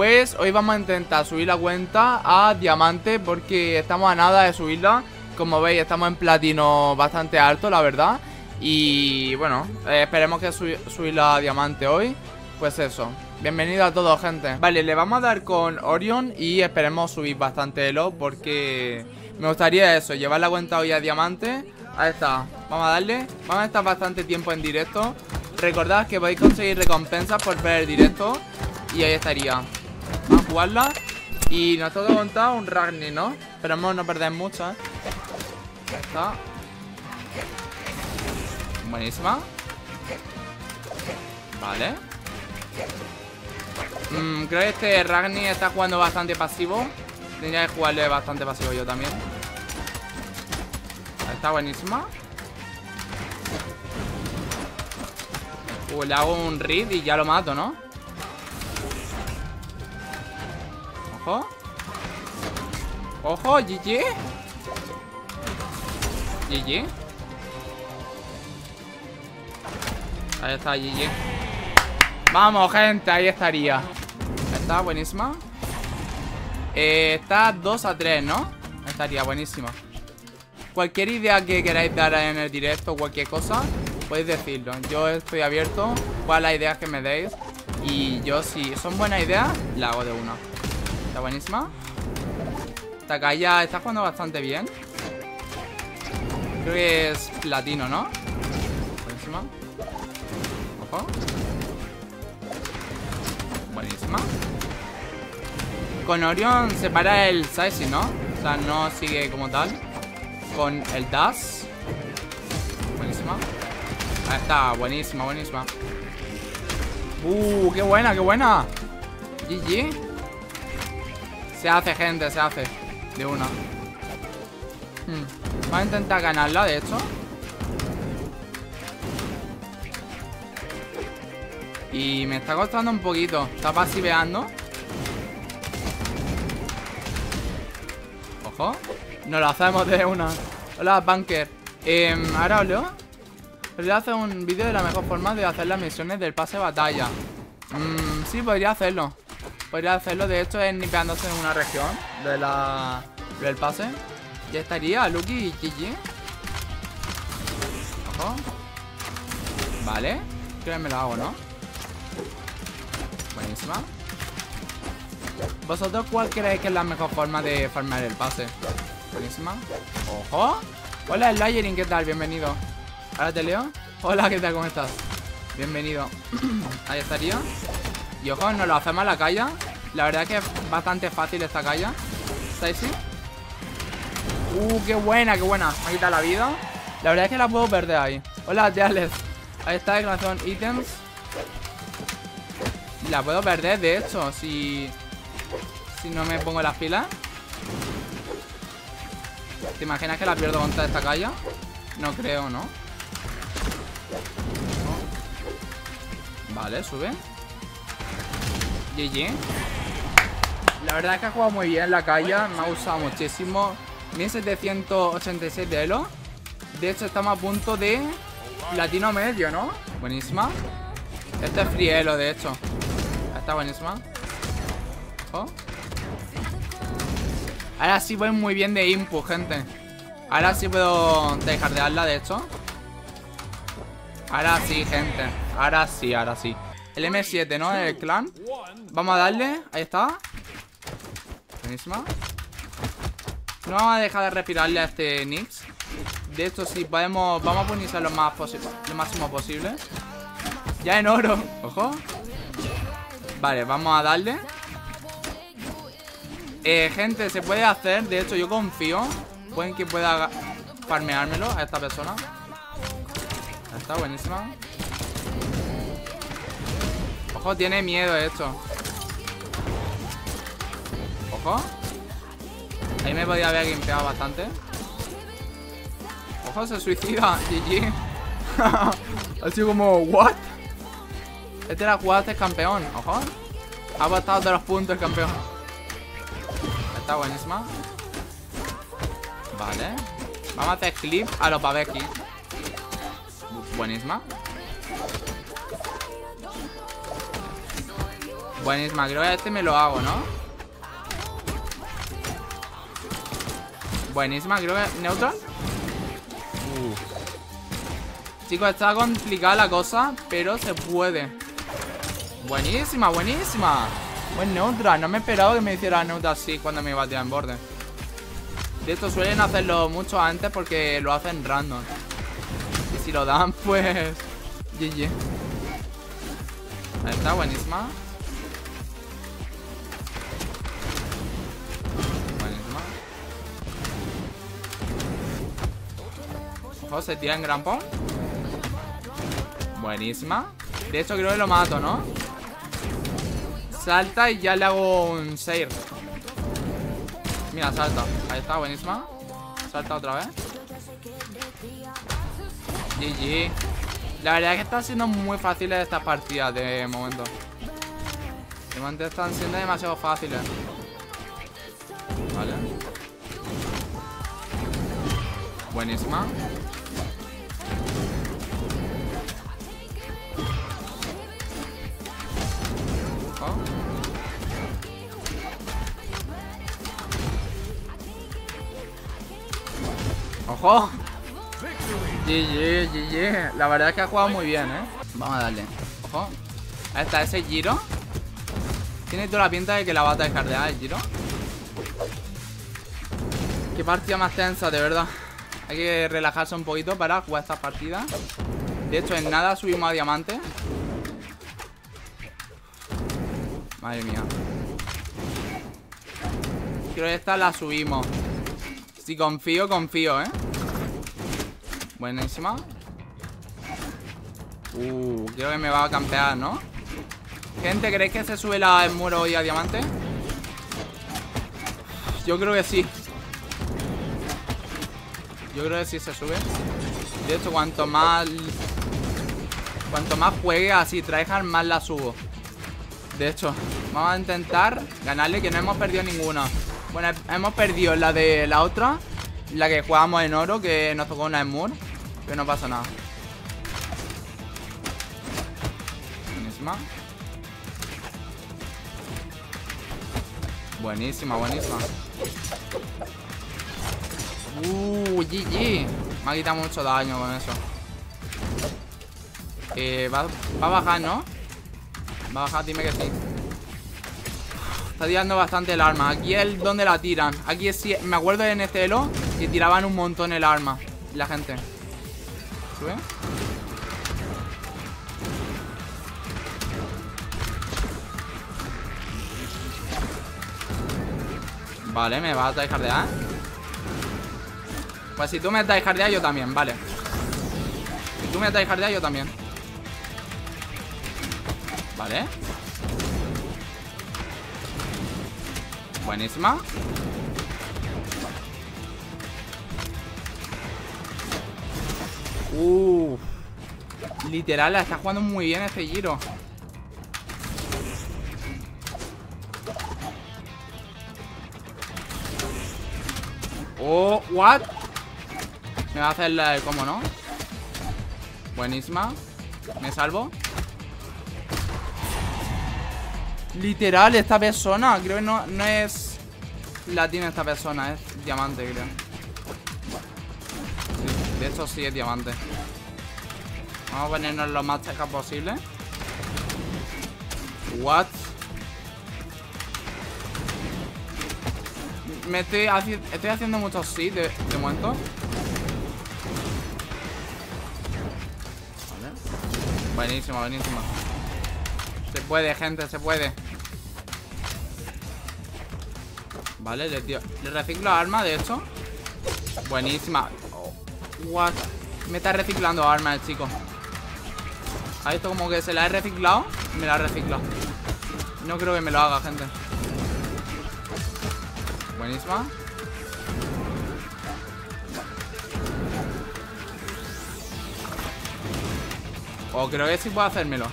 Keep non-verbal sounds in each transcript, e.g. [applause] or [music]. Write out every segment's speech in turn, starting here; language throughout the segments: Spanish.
Pues hoy vamos a intentar subir la cuenta a diamante Porque estamos a nada de subirla. Como veis estamos en platino bastante alto la verdad. Y bueno, eh, esperemos que subirla a diamante hoy. Pues eso, bienvenido a todos gente. Vale, le vamos a dar con Orion y esperemos subir bastante elo Porque me gustaría eso, llevar la cuenta hoy a diamante. Ahí está, vamos a darle. Vamos a estar bastante tiempo en directo. Recordad que podéis conseguir recompensas por ver el directo Y ahí estaría a jugarla Y nos toca contar un Ragni, ¿no? Esperemos no perder mucho, ¿eh? Ahí está. Buenísima. Vale. Mm, Creo que este Ragni está jugando bastante pasivo. Tendría que jugarle bastante pasivo yo también. Está buenísima. Uh, le hago un read y ya lo mato, ¿no? Ojo Ojo, GG GG Ahí está GG Vamos, gente, ahí estaría Está buenísima eh, Está 2 a 3, ¿no? Estaría buenísima Cualquier idea que queráis dar en el directo Cualquier cosa podéis decirlo. Yo estoy abierto a las ideas que me deis. Y yo, si son buenas ideas, la hago de una. Está buenísima. Takaya está jugando bastante bien. Creo que es platino, ¿no? Buenísima. Ojo. Buenísima. Con Orion se para el sizing, ¿no? O sea, no sigue como tal. Con el dash. Buenísima. Ahí está, buenísima, buenísima Uh, qué buena, qué buena GG Se hace, gente, se hace. De una. Hmm. Vamos a intentar ganarla, de hecho. Y me está costando un poquito. Está pasiveando Ojo. Nos lo hacemos de una. Hola, bunker. Eh, Ahora os leo. Podría hacer un vídeo de la mejor forma de hacer las misiones del pase de batalla. Mmm, sí, podría hacerlo. Podría hacerlo, de hecho, es nipeándose en una región de la, del pase. Ya estaría, Lucky y GG. Ojo. Vale. Creo que me lo hago, ¿no? Buenísima. ¿Vosotros cuál creéis que es la mejor forma de farmear el pase? Buenísima. ¡Ojo! Hola, Slayering, ¿qué tal? Bienvenido. Ahora te leo. Hola, ¿qué tal? ¿Cómo estás? Bienvenido. [clears throat] Ahí estaría. Y ojo, nos lo hacemos a la calle. La verdad es que es bastante fácil esta calle. Stacy. Uh, qué buena, qué buena. Me quita la vida. La verdad es que la puedo perder ahí. Hola, Jales. Ahí está, declaración ítems. La puedo perder, de hecho, si... Si no me pongo las pilas. ¿Te imaginas que la pierdo contra esta calle? No creo, ¿no? Vale, sube La verdad es que ha jugado muy bien la calle Me ha gustado muchísimo. 1786 de elo. De hecho estamos a punto de Platino medio, ¿no? Buenísima. Este es free elo, de hecho. Está buenísima. Ahora sí voy muy bien de input, gente. Ahora sí puedo dejar de darla, de hecho. Ahora sí, gente. Ahora sí, ahora sí El M7, ¿no? El clan. Vamos a darle, ahí está. Buenísima. No vamos a dejar de respirarle a este Nix. De hecho, sí, podemos Vamos a punirse lo, más lo máximo posible. Ya en oro. Ojo. Vale, vamos a darle. Eh, gente, se puede hacer. De hecho, yo confío. Pueden que pueda farmeármelo a esta persona. Está buenísima. Ojo, tiene miedo esto. Ojo. Ahí me podía haber limpiado bastante. Ojo, se suicida. [laughs] GG. Así como, ¿what? Este era jugada este campeón. Ojo. Ha bastado de los puntos el campeón. Está buenísima. Vale. Vamos a hacer clip a los Babeki. Buenísima. Buenísima, creo que este me lo hago, ¿no? Buenísima, creo que... ¿Neutral? Chicos, está complicada la cosa Pero se puede. Buenísima, buenísima. Buen neutral, no me esperaba que me hiciera neutral así Cuando me iba a tirar en borde. De esto suelen hacerlo mucho antes Porque lo hacen random. Y si lo dan, [laughs] pues... GG Ahí está, Buenísima Ojo, se tira en gran Buenísima. De hecho creo que lo mato, ¿no? Salta y ya le hago un save. Mira, salta. Ahí está, buenísima. Salta otra vez. GG La verdad es que están siendo muy fáciles estas partidas de momento. De momento están siendo demasiado fáciles. Vale. Buenísima ¡Ojo! GG, GG La verdad es que ha jugado muy bien, ¿eh? Vamos a darle. Ojo. Ahí está ese giro. Tiene toda la pinta de que la va a descardear el giro. Qué partida más tensa, de verdad. Hay que relajarse un poquito para jugar estas partidas. De hecho, en nada subimos a diamante. Madre mía. Creo que esta la subimos. Si confío, confío, ¿eh? Buenísima. Uh, creo que me va a campear, ¿no? Gente, ¿creéis que se sube la, el muro hoy a diamante? Yo creo que sí. Yo creo que sí se sube. De hecho, cuanto más Cuanto más juegue así Tryhard, más la subo. De hecho, vamos a intentar Ganarle, que no hemos perdido ninguna. Bueno, hemos perdido la de la otra La que jugamos en oro Que nos tocó una Smur que no pasa nada. Buenísima. Buenísima, buenísima. Uh, GG. Me ha quitado mucho daño con eso. Eh, va, va a bajar, ¿no? Va a bajar, dime que sí. Está tirando bastante el arma. Aquí es donde la tiran. Aquí es, me acuerdo en este elo que tiraban un montón el arma. La gente. Vale, me vas a tryhardear Pues si tú me tryhardeas yo también, vale. Si tú me tryhardeas yo también. Vale. Buenísima Uff. Literal, la está jugando muy bien este giro. Oh, what? Me va a hacer la ¿cómo no? Buenísima. Me salvo. Literal, esta persona. Creo que no, no es latina esta persona, es diamante, creo. De hecho sí es diamante. Vamos a ponernos lo más cerca posible. What? Me estoy, estoy haciendo muchos sí de, de momento. Vale. Buenísimo, buenísimo. Se puede, gente, se puede. Vale, le, tío, le reciclo arma, de hecho. Buenísima What? Me está reciclando armas el chico. Ha visto como que se la he reciclado Me la ha reciclado. No creo que me lo haga, gente. Buenísima. O creo que sí puedo hacérmelo.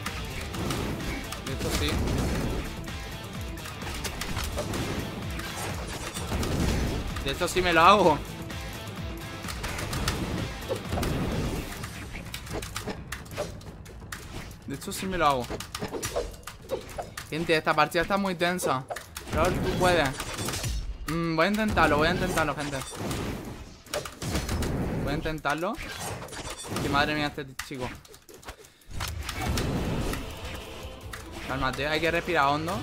Esto sí. De esto sí me lo hago De hecho sí me lo hago Gente, esta partida está muy tensa. Pero tú puedes. Mm, voy a intentarlo, voy a intentarlo, gente. Voy a intentarlo. Que madre mía este chico. Cálmate, hay que respirar hondo.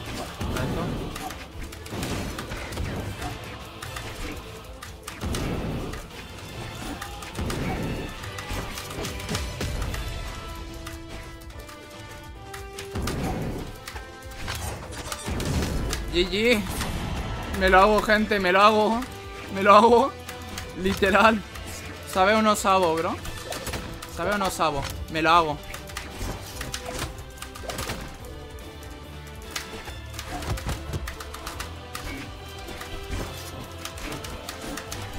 GG. Me lo hago, gente, me lo hago. Me lo hago. Literal. ¿Sabe o no sabo, bro? ¿Sabe o no sabo? Me lo hago.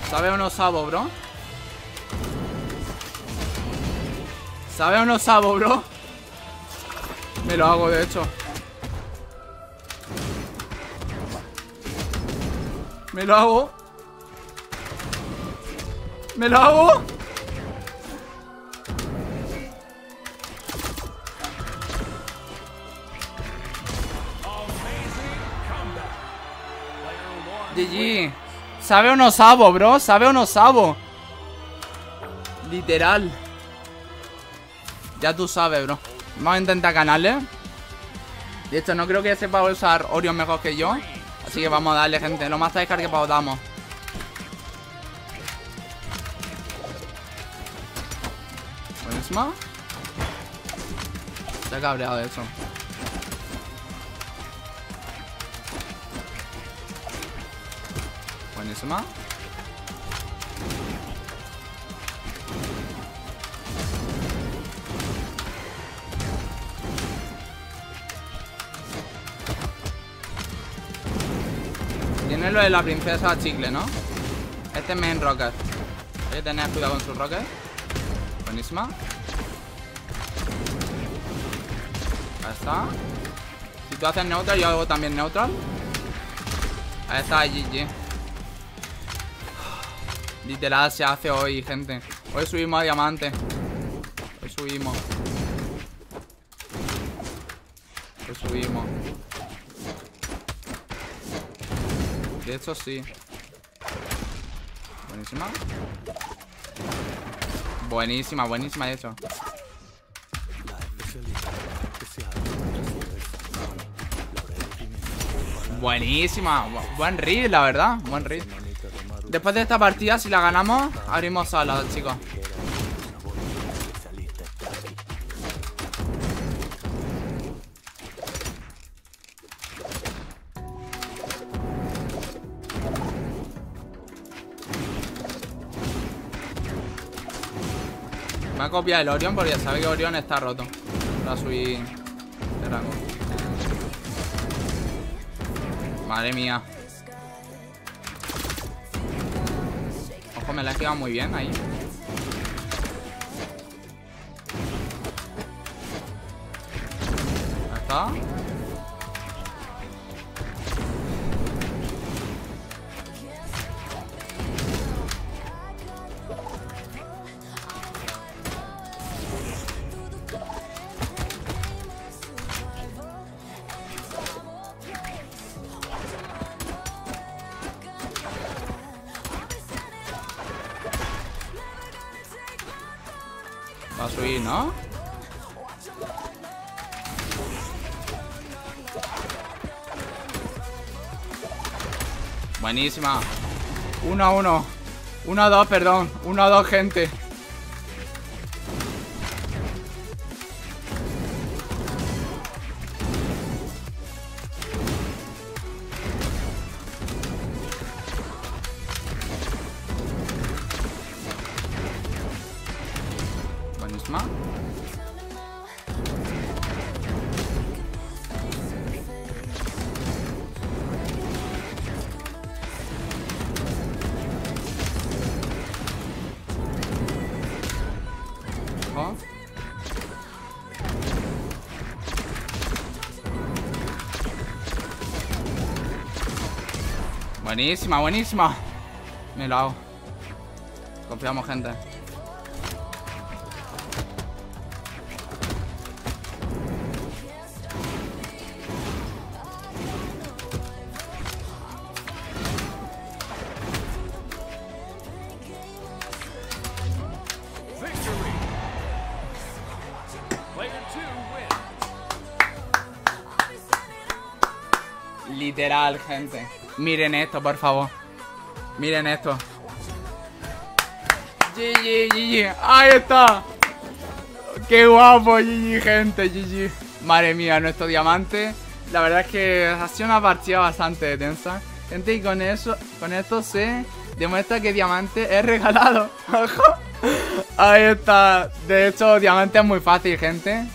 ¿Sabe o no sabo, bro? ¿Sabe o no sabo, bro? Me lo hago, de hecho. Me lo hago. Me lo hago. GG. ¿Sabe o no sabo, bro? ¿Sabe o no sabo? Literal. Ya tú sabes, bro. Vamos a intentar ganarle. De hecho, no creo que sepa usar Orion mejor que yo. Así que vamos a darle, gente. Lo más tryhard que podamos. Buenísima. Se ha cabreado eso. Buenísima. Lo de la princesa chicle, ¿no? Este es main rocket. Hay que tener cuidado con su rocket. Buenísima. Ahí está. Si tú haces neutral, yo hago también neutral. Ahí está, GG Literal se hace hoy, gente. Hoy subimos a diamante. Hoy subimos. Hoy subimos De hecho, sí. Buenísima. Buenísima, buenísima, de hecho. Buenísima. Buen read, la verdad. Buen read. Después de esta partida, si la ganamos, abrimos sala, chicos. Me ha copiado el Orion porque ya sabe que Orion está roto. Para subir de rango. Madre mía. Ojo, me la he esquivado muy bien ahí. Ahí está. A subir, ¿no? Buenísima. 1 a 1 1 a 2, perdón. 1 a 2, gente Buenísima, buenísima. Me lo hago. Confiamos, gente Literal, gente. Miren esto, por favor. Miren esto. GG, GG. Ahí está. Qué guapo, GG, gente, GG. Madre mía, nuestro diamante. La verdad es que ha sido una partida bastante tensa. Gente, y con eso, con esto se demuestra que diamante es regalado. [laughs] Ahí está. De hecho, diamante es muy fácil, gente.